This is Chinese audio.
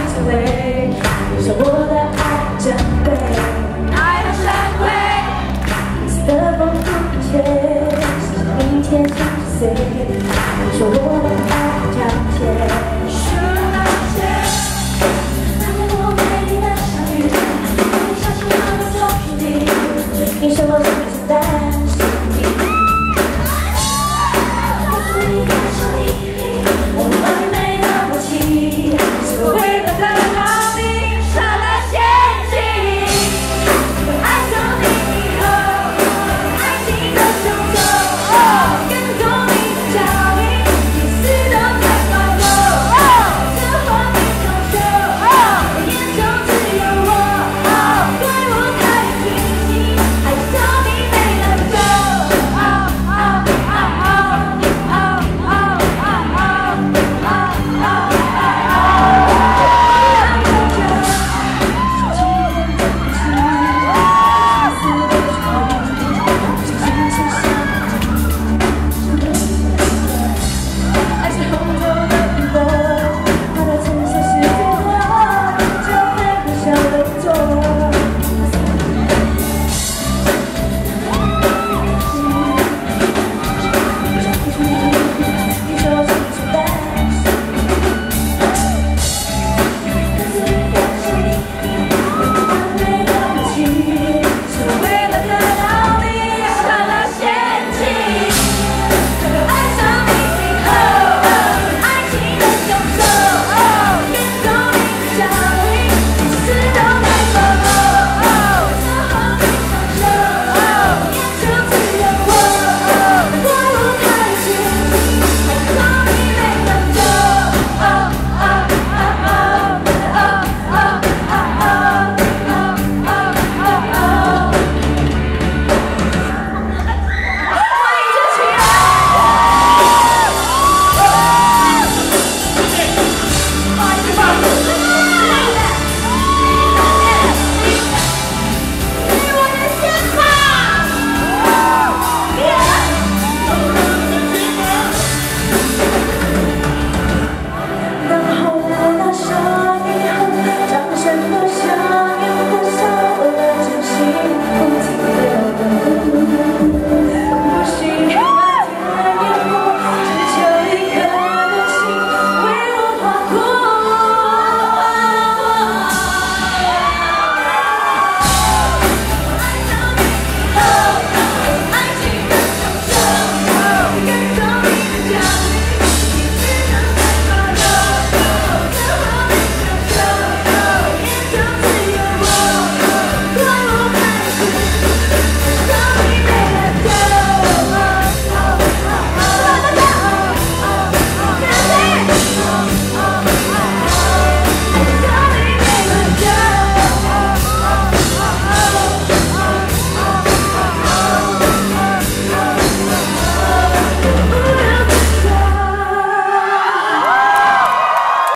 一整夜我的爱和